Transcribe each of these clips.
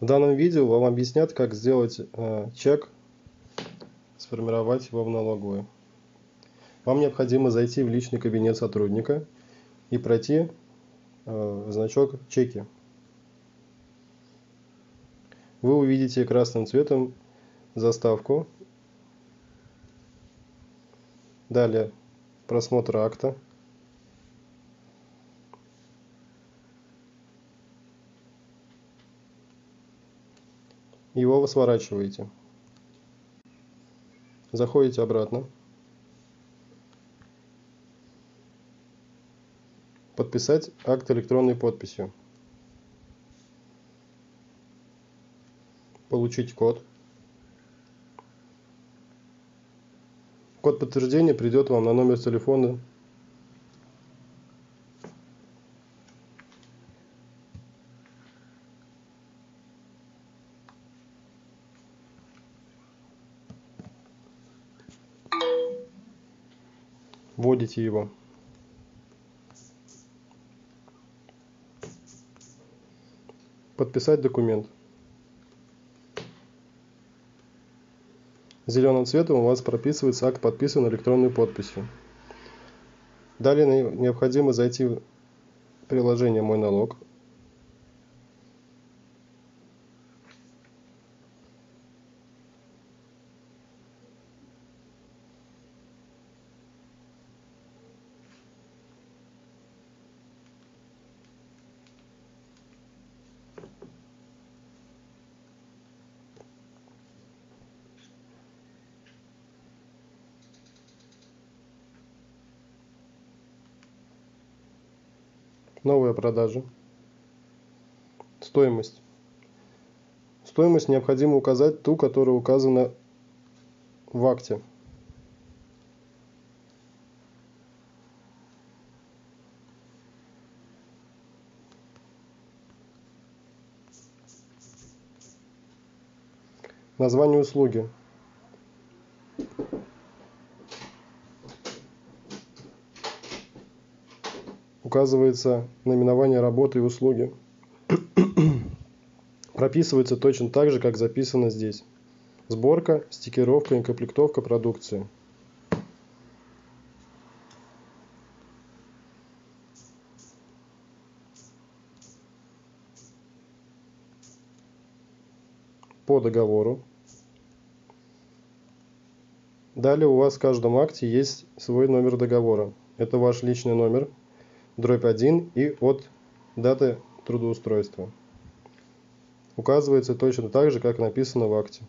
В данном видео вам объяснят, как сделать э, чек, сформировать его в налоговую. Вам необходимо зайти в личный кабинет сотрудника и пройти э, значок «Чеки». Вы увидите красным цветом заставку. Далее просмотр акта. Его вы сворачиваете. Заходите обратно. Подписать акт электронной подписью. Получить код. Код подтверждения придет вам на номер телефона вводите его. Подписать документ. Зеленым цветом у вас прописывается акт, подписан электронной подписью. Далее необходимо зайти в приложение «Мой налог», новая продажа стоимость. Стоимость необходимо указать ту которая указана в акте. Название услуги указывается наименование работы и услуги. Прописывается точно так же, как записано здесь. Сборка, стикировка и комплектовка продукции. По договору. Далее у вас в каждом акте есть свой номер договора. Это ваш личный номер, дробь 1 и от даты трудоустройства. Указывается точно так же, как написано в акте.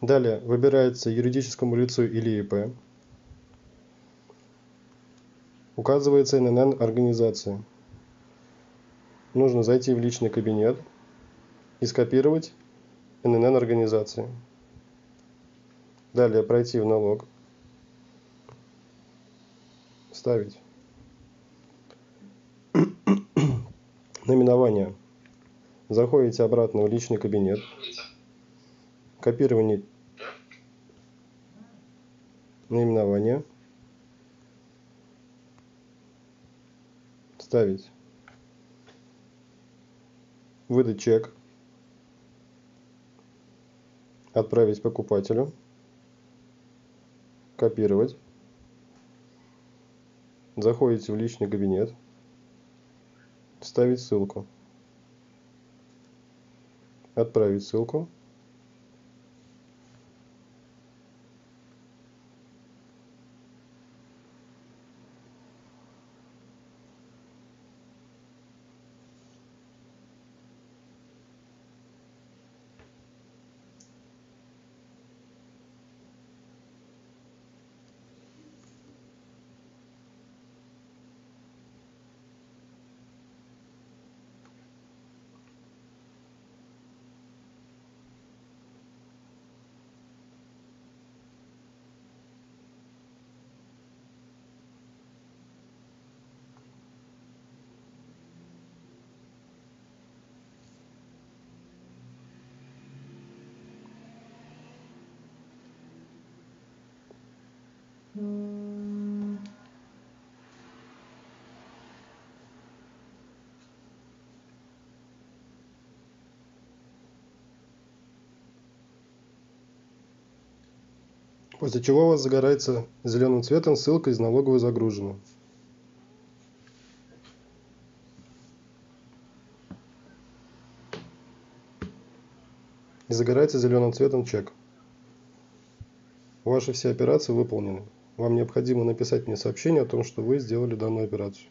Далее выбирается юридическому лицу или ИП. Указывается ННН организации. Нужно зайти в личный кабинет и скопировать ННН организации. Далее пройти в налог. Ставить. Наименование. Заходите обратно в личный кабинет копирование наименования ставить выдать чек. Отправить покупателю. Копировать. Заходите в личный кабинет. Ставить ссылку. Отправить ссылку После чего у вас загорается зеленым цветом ссылка из налоговой загружена. И загорается зеленым цветом чек. Ваши все операции выполнены. Вам необходимо написать мне сообщение о том, что вы сделали данную операцию.